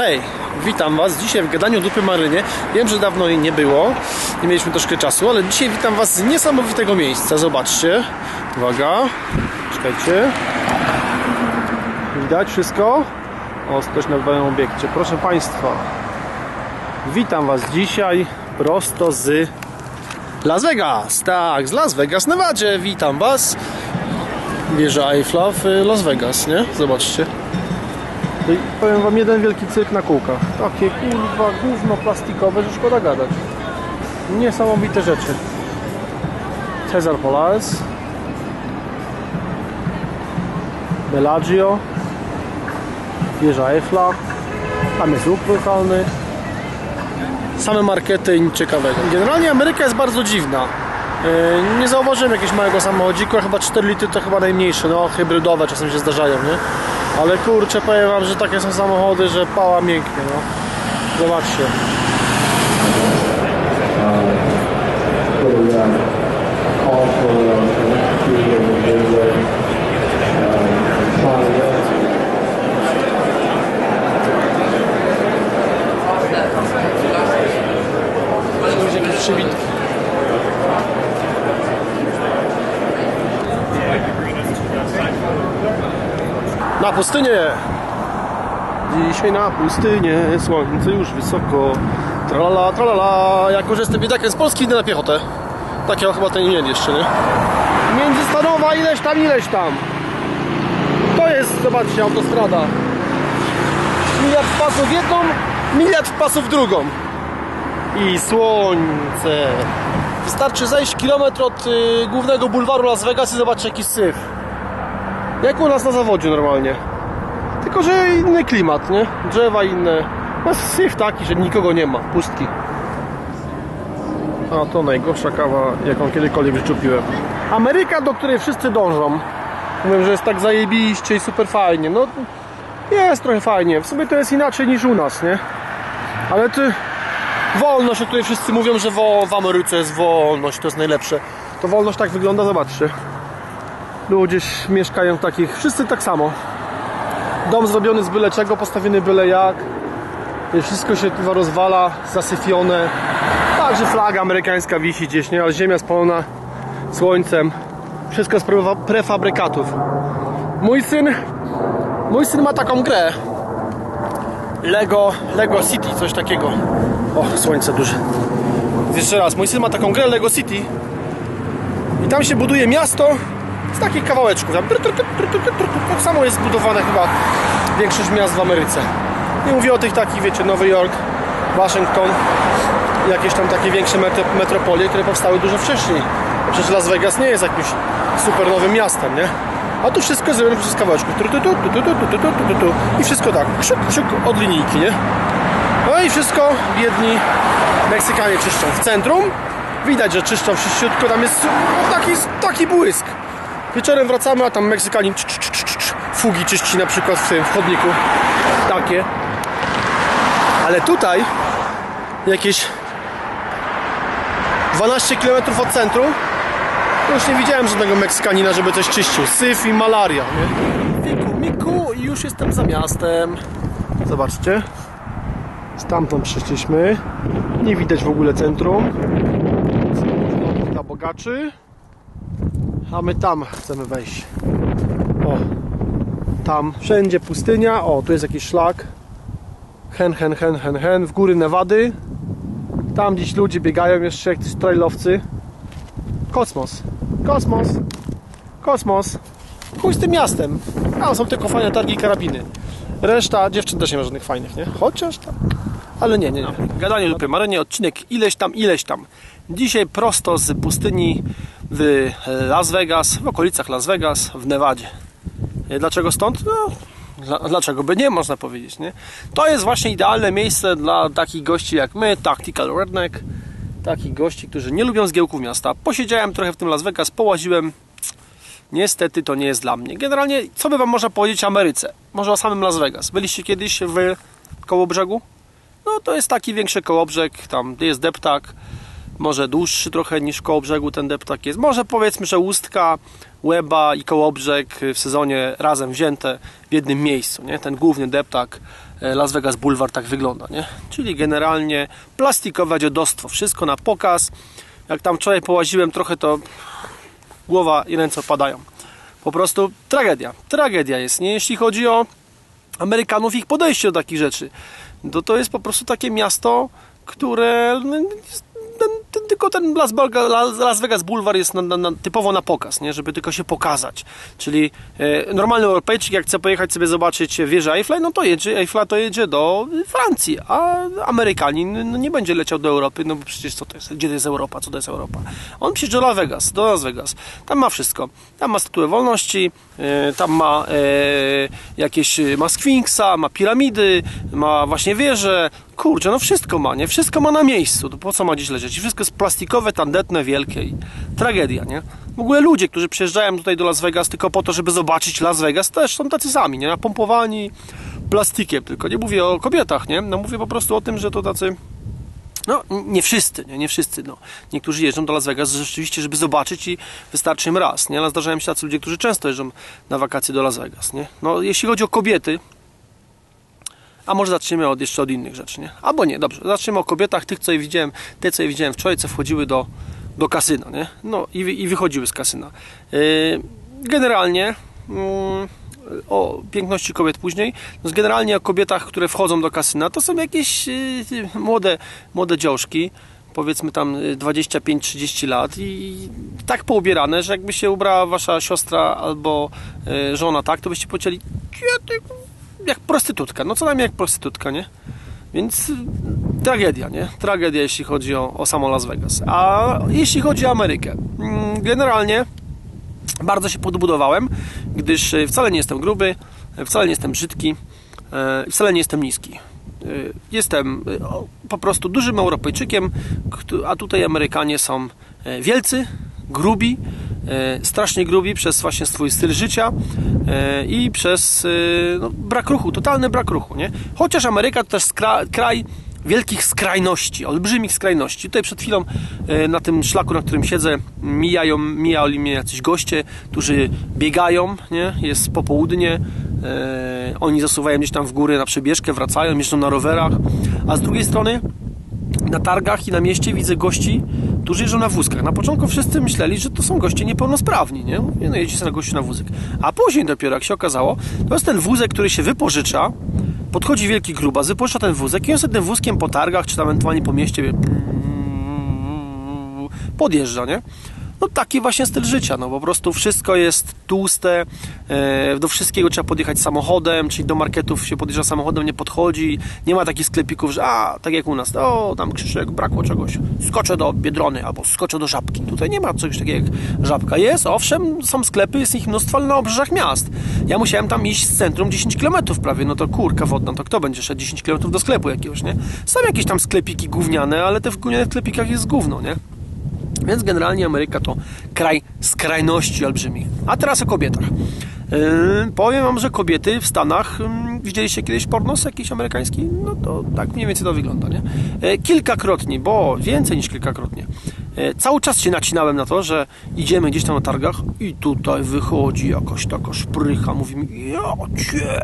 Hej, witam Was dzisiaj w gadaniu dupy Marynie. Wiem, że dawno jej nie było, nie mieliśmy troszkę czasu, ale dzisiaj witam Was z niesamowitego miejsca. Zobaczcie. Uwaga, czekajcie. Widać wszystko? O, ktoś na dbałym obiekcie. Proszę Państwa, witam Was dzisiaj prosto z Las Vegas. Tak, z Las Vegas, Nevadzie. Witam Was. Wieża Eiffla w Las Vegas, nie? Zobaczcie. I powiem wam jeden wielki cyrk na kółkach. Takie kurwa gówno plastikowe, że szkoda gadać. Niesamowite rzeczy. Cezar Polaes. Bellagio. Wieża Eiffla. Tam jest łuk lokalny. Same markety i nic ciekawego. Generalnie Ameryka jest bardzo dziwna. Yy, Nie zauważyłem jakiegoś małego samochodziku, chyba 4 litry to chyba najmniejsze, no hybrydowe czasem się zdarzają, nie? Ale kurczę, powiem wam, że takie są samochody, że pała mięknie, no. Zobaczcie. call Na pustynię! Dzisiaj na pustynię, słońce już wysoko. Tralala, tralala. Jako, że jestem biedakiem z Polski, idę na piechotę. Takiego chyba ten nie jeszcze, nie? Międzystanowa, ileś tam, ileś tam. To jest, zobaczcie, autostrada. Miliard pasów w jedną, miliard pasów w drugą i słońce. Wystarczy zejść kilometr od y, głównego bulwaru Las Vegas i zobaczyć jaki syf. Jak u nas na zawodzie normalnie. Tylko, że inny klimat, nie? Drzewa inne. No syf taki, że nikogo nie ma. Pustki. A to najgorsza kawa, jaką kiedykolwiek w życiu piłem. Ameryka, do której wszyscy dążą. Mówią, że jest tak zajebiście i super fajnie. No, jest trochę fajnie. W sumie to jest inaczej niż u nas, nie? Ale ty... Wolność, o której wszyscy mówią, że wo, w Ameryce jest wolność, to jest najlepsze. To wolność tak wygląda, zobaczcie. Ludzie mieszkają w takich, wszyscy tak samo. Dom zrobiony z byle czego, postawiony byle jak. Wszystko się chyba rozwala, zasyfione. Także flaga amerykańska wisi gdzieś, nie? Ale ziemia spalona słońcem. Wszystko z prefa- prefabrykatów. Mój syn, mój syn ma taką grę. Lego, Lego City, coś takiego. O, słońce duże. Jeszcze raz, mój syn ma taką grę Lego City. I tam się buduje miasto z takich kawałeczków. Tam. Tak samo jest zbudowane chyba większość miast w Ameryce. Nie mówię o tych takich, wiecie, Nowy Jork, Waszyngton, jakieś tam takie większe metropolie, które powstały dużo wcześniej. Przecież Las Vegas nie jest jakimś super nowym miastem, nie? A tu wszystko zrobione przez kawałeczków. I wszystko tak, krzyk, krzyk od linijki, nie? No i wszystko biedni Meksykanie czyszczą w centrum. Widać, że czyszczą wszyściutko, tam jest taki, taki błysk. Wieczorem wracamy, a tam Meksykanin cz, cz, cz, cz, fugi czyści na przykład w tym chodniku. Takie. Ale tutaj jakieś 12 km od centrum już nie widziałem żadnego Meksykanina, żeby coś czyścił. Syf i malaria, nie? Miku, miku i już jestem za miastem. Zobaczcie. Stamtąd przyszliśmy. Nie widać w ogóle centrum. Dla bogaczy. A my tam chcemy wejść. O. Tam. Wszędzie pustynia. O, tu jest jakiś szlak. Hen, hen, hen, hen, hen. W góry Nevady. Tam gdzieś ludzie biegają jeszcze, jak trailowcy. Kosmos. Kosmos. Kosmos. Chuj z tym miastem. Tam są tylko fajne targi i karabiny. Reszta dziewczyn też nie ma żadnych fajnych, nie? Chociaż tam. Ale nie, nie, nie. Gadanie lupy Marynie, odcinek ileś tam, ileś tam. Dzisiaj prosto z pustyni w Las Vegas, w okolicach Las Vegas, w Nevadzie. Dlaczego stąd? No, dla, dlaczego by nie, można powiedzieć, nie? To jest właśnie idealne miejsce dla takich gości jak my, Tactical Redneck. Takich gości, którzy nie lubią zgiełków miasta. Posiedziałem trochę w tym Las Vegas, połaziłem. Niestety to nie jest dla mnie. Generalnie, co by wam można powiedzieć o Ameryce? Może o samym Las Vegas. Byliście kiedyś w Kołobrzegu? No to jest taki większy kołobrzeg, tam jest deptak, może dłuższy trochę niż Kołobrzegu ten deptak jest. Może powiedzmy, że Ustka, Łeba i Kołobrzeg w sezonie razem wzięte w jednym miejscu, nie? Ten główny deptak e, Las Vegas Boulevard tak wygląda, nie? Czyli generalnie plastikowe dziadostwo, wszystko na pokaz. Jak tam wczoraj połaziłem trochę, to głowa i ręce opadają. Po prostu tragedia, tragedia jest, nie? Jeśli chodzi o Amerykanów, ich podejście do takich rzeczy. To, to jest po prostu takie miasto, które no, jest- ten, tylko ten Las, Las- Vegas Boulevard jest na, na, typowo na pokaz, nie? żeby tylko się pokazać. Czyli e, normalny Europejczyk, jak chce pojechać sobie zobaczyć wieżę Eiffla, no to jedzie, Eiffla to jedzie do Francji, a Amerykanin no, nie będzie leciał do Europy, no bo przecież co to jest, gdzie to jest Europa, co to jest Europa? On przyjeżdża do Las Vegas, do Las Vegas. Tam ma wszystko. Tam ma statuę wolności, tam ma e, jakieś, ma Sfinksa, ma piramidy, ma właśnie wieże, kurczę, no wszystko ma, nie? Wszystko ma na miejscu, to po co ma gdzieś leżeć? I wszystko jest plastikowe, tandetne, wielkie i tragedia, nie? W ogóle ludzie, którzy przyjeżdżają tutaj do Las Vegas tylko po to, żeby zobaczyć Las Vegas, też są tacy sami, nie? Napompowani plastikiem, tylko nie mówię o kobietach, nie? No mówię po prostu o tym, że to tacy no, nie wszyscy, nie, nie wszyscy, no. Niektórzy jeżdżą do Las Vegas rzeczywiście, żeby zobaczyć i wystarczy im raz, nie? Ale zdarzają się tacy ludzie, którzy często jeżdżą na wakacje do Las Vegas, nie? No, jeśli chodzi o kobiety, a może zaczniemy od, jeszcze od innych rzeczy, nie? Albo nie, dobrze, zaczniemy o kobietach, tych, co je widziałem, te, co je widziałem wczoraj, co wchodziły do, do kasyna, nie? No i, i wychodziły z kasyna. Yy, generalnie mm, o piękności kobiet później. No, generalnie o kobietach, które wchodzą do kasyna, to są jakieś yy, młode, młode dziążki, powiedzmy tam yy, 25-30 lat i tak poubierane, że jakby się ubrała wasza siostra albo żona tak, to byście powiedzieli "Kie ty, jak prostytutka, no co najmniej jak prostytutka, nie? Więc y, tragedia, nie? Tragedia, jeśli chodzi o, o samo Las Vegas. A jeśli chodzi o Amerykę, mm, generalnie bardzo się podbudowałem, gdyż y, wcale nie jestem gruby, y, wcale nie jestem brzydki, y, wcale nie jestem niski. Jestem po prostu dużym Europejczykiem, a tutaj Amerykanie są wielcy, grubi, strasznie grubi przez właśnie swój styl życia i przez no, brak ruchu, totalny brak ruchu, nie? Chociaż Ameryka to też kraj wielkich skrajności, olbrzymich skrajności. Tutaj przed chwilą e, na tym szlaku, na którym siedzę, mijają, mijali mnie jacyś goście, którzy biegają, nie? jest popołudnie, e, oni zasuwają gdzieś tam w góry na przebieżkę, wracają, jeżdżą na rowerach, a z drugiej strony na targach i na mieście widzę gości, którzy jeżdżą na wózkach. Na początku wszyscy myśleli, że to są goście niepełnosprawni, nie? Mówię, No jeździ sobie na gościu na wózek. A później dopiero, jak się okazało, to jest ten wózek, który się wypożycza, podchodzi wielki gruba, wypożycza ten wózek i on sobie tym wózkiem po targach, czy tam ewentualnie po mieście podjeżdża, nie? No taki właśnie styl życia, no po prostu wszystko jest tłuste, e, do wszystkiego trzeba podjechać samochodem, czyli do marketów się podjeżdża samochodem, nie podchodzi, nie ma takich sklepików, że a, tak jak u nas, o, tam Krzysiek, brakło czegoś, skoczę do Biedrony albo skoczę do Żabki. Tutaj nie ma czegoś takiego jak Żabka. Jest, owszem, są sklepy, jest ich mnóstwo, ale na obrzeżach miast. Ja musiałem tam iść z centrum 10 km prawie, no to kurka wodna, to kto będzie szedł 10 km do sklepu jakiegoś, nie? Są jakieś tam sklepiki gówniane, ale te w gównianych sklepikach jest gówno, nie? Więc generalnie Ameryka to kraj skrajności olbrzymich. A teraz o kobietach. Yy, powiem wam, że kobiety w Stanach, yy, widzieliście kiedyś pornos jakiś amerykański? No to tak mniej więcej to wygląda, nie? Yy, kilkakrotnie, bo więcej niż kilkakrotnie. Yy, cały czas się nacinałem na to, że idziemy gdzieś tam na targach i tutaj wychodzi jakaś taka szprycha, mówi mi, ja cię,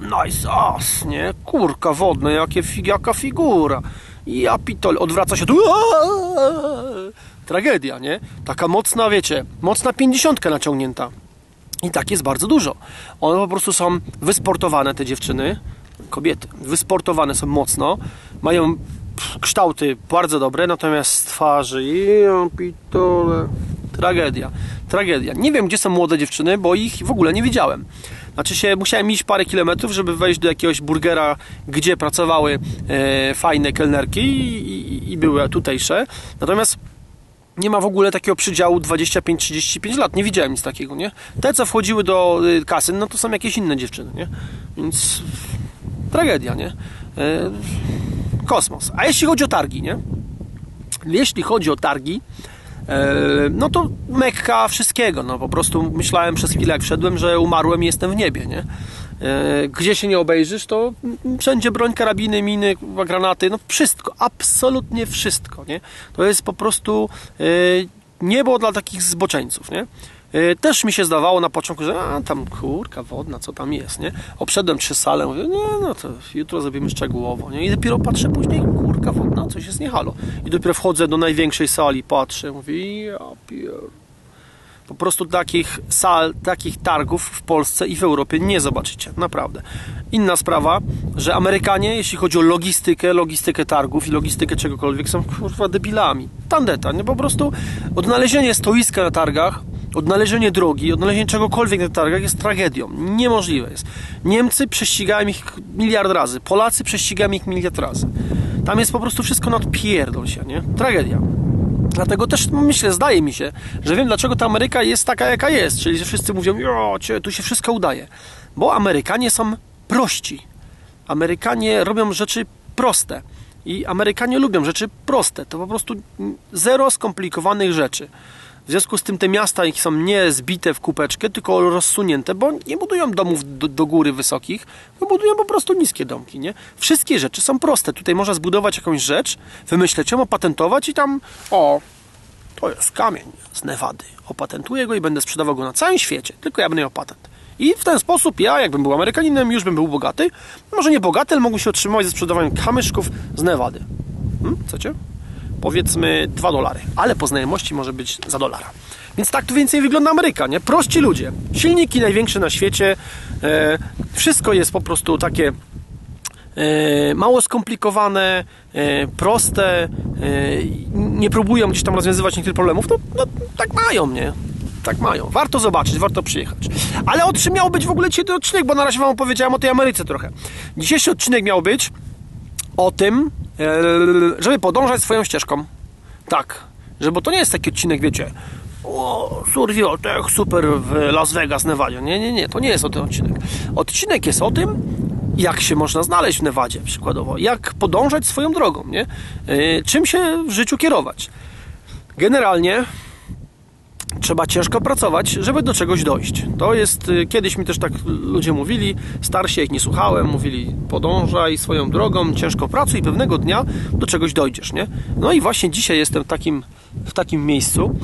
nice ass, nie? Kurka wodna, jakie, jaka figura. Ja pitol, odwraca się tu. Tragedia, nie? Taka mocna, wiecie, mocna pięćdziesiątka naciągnięta. I tak jest bardzo dużo. One po prostu są wysportowane, te dziewczyny, kobiety, wysportowane są mocno, mają kształty bardzo dobre, natomiast twarzy, ja pitole, tragedia, tragedia. Nie wiem, gdzie są młode dziewczyny, bo ich w ogóle nie widziałem. Znaczy się, musiałem iść parę kilometrów, żeby wejść do jakiegoś burgera, gdzie pracowały e, fajne kelnerki i, i, i były tutejsze. Natomiast nie ma w ogóle takiego przydziału 25-35 lat. Nie widziałem nic takiego, nie? Te, co wchodziły do y, kasyn, no to są jakieś inne dziewczyny, nie? Więc tragedia, nie? E, kosmos. A jeśli chodzi o targi, nie? Jeśli chodzi o targi, e, no to mekka wszystkiego. No po prostu myślałem przez chwilę, jak wszedłem, że umarłem i jestem w niebie, nie? E, Gdzie się nie obejrzysz, to wszędzie broń, karabiny, miny, granaty, no wszystko, absolutnie wszystko, nie? To jest po prostu e, niebo dla takich zboczeńców, nie? E, Też mi się zdawało na początku, że a, tam kurka wodna, co tam jest, nie? Obszedłem trzy sale, mówię, nie, no to jutro zrobimy szczegółowo, nie? I dopiero patrzę później, kurka wodna, coś jest nie halo. I dopiero wchodzę do największej sali, patrzę, mówię, ja. Po prostu takich sal, takich targów w Polsce i w Europie nie zobaczycie, naprawdę. Inna sprawa, że Amerykanie, jeśli chodzi o logistykę, logistykę targów i logistykę czegokolwiek, są kurwa debilami. Tandeta, nie? Po prostu odnalezienie stoiska na targach, odnalezienie drogi, odnalezienie czegokolwiek na targach jest tragedią. Niemożliwe jest. Niemcy prześcigają ich miliard razy, Polacy prześcigają ich miliard razy. Tam jest po prostu wszystko nadpierdol się, nie? Tragedia. Dlatego też myślę, zdaje mi się, że wiem dlaczego ta Ameryka jest taka jaka jest, czyli że wszyscy mówią, jo, cie, tu się wszystko udaje. Bo Amerykanie są prości. Amerykanie robią rzeczy proste. I Amerykanie lubią rzeczy proste. To po prostu zero skomplikowanych rzeczy. W związku z tym te miasta są nie zbite w kupeczkę, tylko rozsunięte, bo nie budują domów do, do góry wysokich, bo budują po prostu niskie domki, nie? Wszystkie rzeczy są proste. Tutaj można zbudować jakąś rzecz, wymyśleć ją, opatentować i tam, o, to jest kamień z Nevady. Opatentuję go i będę sprzedawał go na całym świecie, tylko ja będę miał patent. I w ten sposób ja, jakbym był Amerykaninem, już bym był bogaty. Może nie bogaty, ale mógłbym się otrzymywać ze sprzedawaniem kamyszków z Nevady. Hmm? Chcecie? Powiedzmy 2 dolary, ale po znajomości może być za dolara. Więc tak tu więcej wygląda Ameryka, nie? Prości ludzie. Silniki największe na świecie. E, wszystko jest po prostu takie e, mało skomplikowane, e, proste, e, nie próbują gdzieś tam rozwiązywać niektórych problemów, no, no tak mają, nie? Tak mają. Warto zobaczyć, warto przyjechać. Ale o czym miał być w ogóle dzisiaj ten odcinek, bo na razie Wam opowiedziałem o tej Ameryce trochę. Dzisiejszy odcinek miał być o tym, e, żeby podążać swoją ścieżką. Tak, że bo to nie jest taki odcinek, wiecie, o, survival, tak super w Las Vegas, Nevada. Nie, nie, nie, to nie jest o tym odcinek. Odcinek jest o tym, jak się można znaleźć w Nevadzie przykładowo, jak podążać swoją drogą, nie? E, czym się w życiu kierować. Generalnie trzeba ciężko pracować, żeby do czegoś dojść. To jest, y, kiedyś mi też tak ludzie mówili, starsi jak nie słuchałem, mówili podążaj swoją drogą, ciężko pracuj i pewnego dnia do czegoś dojdziesz, nie? No i właśnie dzisiaj jestem takim, w takim miejscu,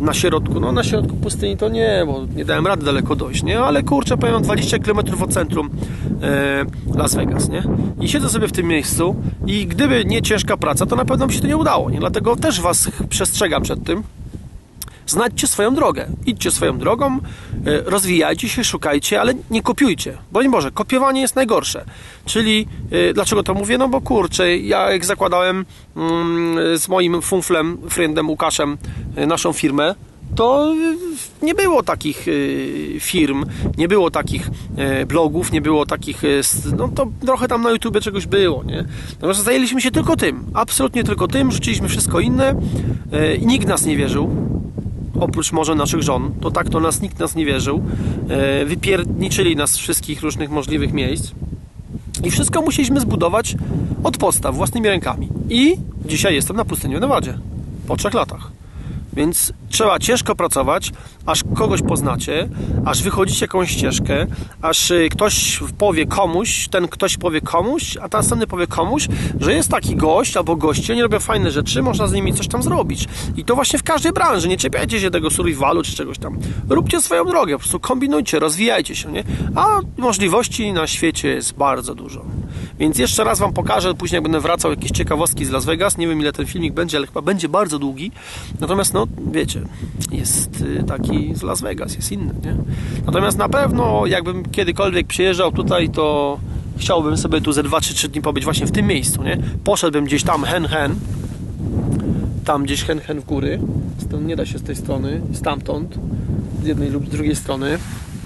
na środku, no na środku pustyni to nie, bo nie dałem rady daleko dojść, nie? Ale kurczę, powiem 20 km od centrum e, Las Vegas, nie? I siedzę sobie w tym miejscu i gdyby nie ciężka praca, to na pewno by się to nie udało, nie? Dlatego też Was przestrzegam przed tym, Znajdźcie swoją drogę, idźcie swoją drogą, e, rozwijajcie się, szukajcie, ale nie kopiujcie. Bo nie może, kopiowanie jest najgorsze. Czyli, e, dlaczego to mówię? No bo kurczę, ja jak zakładałem mm, z moim funflem, friendem Łukaszem e, naszą firmę, to nie było takich firm, nie było takich blogów, nie było takich, no to trochę tam na YouTube czegoś było, nie? Natomiast zajęliśmy się tylko tym, absolutnie tylko tym, rzuciliśmy wszystko inne i nikt nas nie wierzył oprócz może naszych żon, to tak to nas nikt nas nie wierzył. E, wypierniczyli nas z wszystkich różnych możliwych miejsc. I wszystko musieliśmy zbudować od podstaw, własnymi rękami. I dzisiaj jestem na pustyni w Nevadzie. Po trzech latach. Więc trzeba ciężko pracować, aż kogoś poznacie, aż wychodzicie jakąś ścieżkę, aż y, ktoś powie komuś, ten ktoś powie komuś, a ten następny powie komuś, że jest taki gość albo goście, nie robią fajne rzeczy, można z nimi coś tam zrobić. I to właśnie w każdej branży. Nie czepiajcie się tego survivalu czy czegoś tam. Róbcie swoją drogę, po prostu kombinujcie, rozwijajcie się, nie? A możliwości na świecie jest bardzo dużo. Więc jeszcze raz Wam pokażę, później jak będę wracał jakieś ciekawostki z Las Vegas. Nie wiem ile ten filmik będzie, ale chyba będzie bardzo długi. Natomiast no, wiecie, jest y, taki z Las Vegas, jest inny, nie? Natomiast na pewno jakbym kiedykolwiek przyjeżdżał tutaj, to chciałbym sobie tu ze 2 czy 3 dni pobyć właśnie w tym miejscu, nie? Poszedłbym gdzieś tam hen hen, tam gdzieś hen hen w góry, stąd nie da się z tej strony, stamtąd, z jednej lub z drugiej strony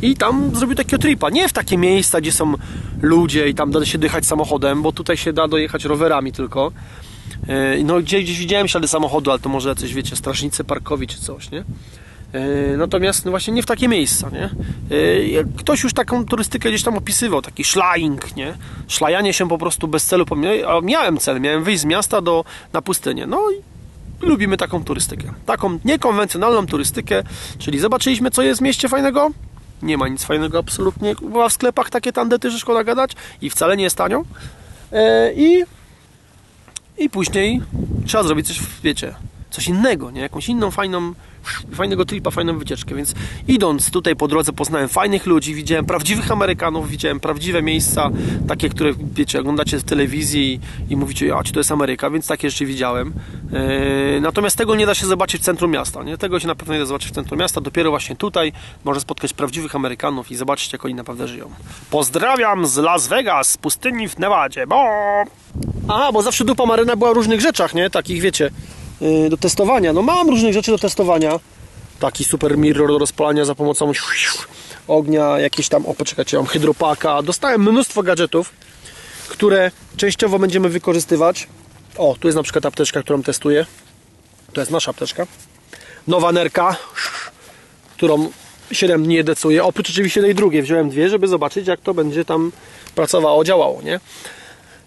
i tam zrobił takiego tripa. Nie w takie miejsca, gdzie są ludzie i tam da się dojechać samochodem, bo tutaj się da dojechać rowerami tylko. E, no gdzieś, gdzieś widziałem ślady samochodu, ale to może jacyś, wiecie, strażnicy parkowi czy coś, nie? E, Natomiast no właśnie nie w takie miejsca, nie? E, Ktoś już taką turystykę gdzieś tam opisywał, taki szlaing, nie? Szlajanie się po prostu bez celu. A miałem cel, miałem wyjść z miasta do, na pustynię. No i lubimy taką turystykę. Taką niekonwencjonalną turystykę, czyli zobaczyliśmy, co jest w mieście fajnego, nie ma nic fajnego absolutnie. Była w sklepach takie tandety, że szkoda gadać i wcale nie jest tanio. E, I, I później trzeba zrobić coś, wiecie, coś innego, nie? Jakąś inną fajną, fajnego tripa, fajną wycieczkę, więc idąc tutaj po drodze poznałem fajnych ludzi, widziałem prawdziwych Amerykanów, widziałem prawdziwe miejsca, takie, które wiecie, oglądacie w telewizji i, i mówicie, a czy to jest Ameryka, więc takie rzeczy widziałem. Eee, natomiast tego nie da się zobaczyć w centrum miasta, nie? Tego się na pewno nie da zobaczyć w centrum miasta, dopiero właśnie tutaj można spotkać prawdziwych Amerykanów i zobaczyć, jak oni naprawdę żyją. Pozdrawiam z Las Vegas, z pustyni w Nevadzie, bo... Aha, bo zawsze dupa maryna była w różnych rzeczach, nie? Takich, wiecie, yy, do testowania. No mam różnych rzeczy do testowania. Taki super mirror do rozpalania za pomocą ognia, jakieś tam, o poczekajcie, mam hydropaka. Dostałem mnóstwo gadżetów, które częściowo będziemy wykorzystywać. O, tu jest na przykład apteczka, którą testuję. To jest nasza apteczka. Nowa nerka, którą 7 dni edecuję. Oprócz oczywiście tej drugiej wziąłem dwie, żeby zobaczyć jak to będzie tam pracowało, działało, nie?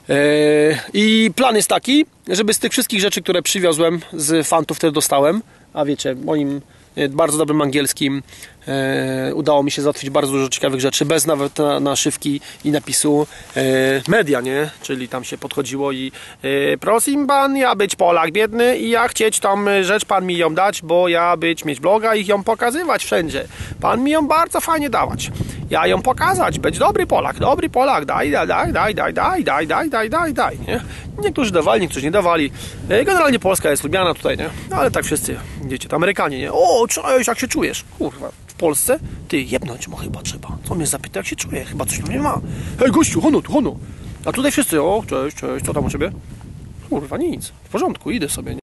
Eee, I plan jest taki, żeby z tych wszystkich rzeczy, które przywiozłem z fantów, które dostałem, a wiecie, moim e, bardzo dobrym angielskim e, udało mi się załatwić bardzo dużo ciekawych rzeczy, bez nawet na, naszywki i napisu e, media, nie? Czyli tam się podchodziło i e, prosim pan, ja być Polak biedny i ja chcieć e, rzecz pan mi ją dać, bo ja być mieć bloga i ją pokazywać wszędzie. Pan mi ją bardzo fajnie dawać. Ja ją pokazać, być dobry Polak, dobry Polak, daj, daj, daj, daj, daj, daj, daj, daj, daj, daj, daj, nie? Niektórzy dawali, niektórzy nie dawali. E, Generalnie Polska jest lubiana tutaj, nie? No, ale tak wszyscy, wiecie, to Amerykanie, nie? O, cześć, jak się czujesz? Kurwa, Polsce? Ty, jebnąć mu chyba trzeba. Co mnie zapyta, jak się czuje? Chyba coś tu nie ma. Hej, gościu, hono tu, hono. A tutaj wszyscy, o, cześć, cześć, co tam u ciebie? Kurwa, nic. W porządku, idę sobie, nie?